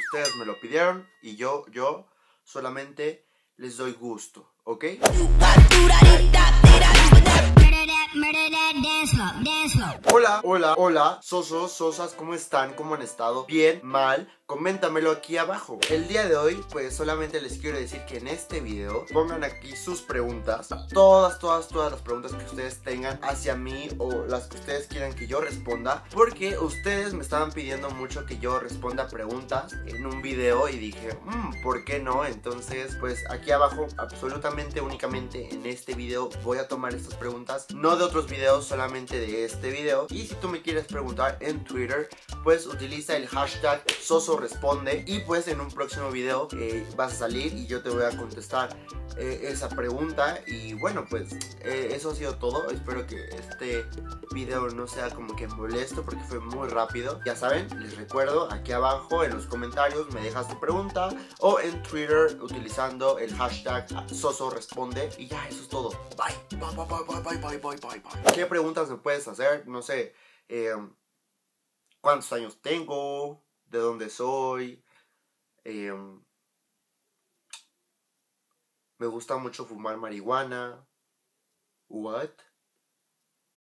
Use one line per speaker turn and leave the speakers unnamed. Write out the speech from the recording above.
ustedes me lo pidieron y yo, yo solamente les doy gusto, ¿ok? Hola, hola, hola, sosos, sosas, ¿cómo están? ¿Cómo han estado? ¿Bien? ¿Mal? Coméntamelo aquí abajo. El día de hoy, pues solamente les quiero decir que en este video pongan aquí sus preguntas. Todas, todas, todas las preguntas que ustedes tengan hacia mí o las que ustedes quieran que yo responda. Porque ustedes me estaban pidiendo mucho que yo responda preguntas en un video y dije, mmm, ¿por qué no? Entonces, pues aquí abajo, absolutamente únicamente en este video voy a tomar estas preguntas. No de otros videos, solamente de este video. Y si tú me quieres preguntar en Twitter, pues utiliza el hashtag soso responde y pues en un próximo video eh, vas a salir y yo te voy a contestar eh, esa pregunta. Y bueno pues eh, eso ha sido todo. Espero que este video no sea como que molesto porque fue muy rápido. Ya saben les recuerdo aquí abajo en los comentarios me dejas tu pregunta o en Twitter utilizando el hashtag soso responde y ya eso es todo. Bye bye bye bye bye bye bye bye bye. Qué preguntas me puedes hacer no sé cuántos años tengo de dónde soy. Em, me gusta mucho fumar marihuana. What?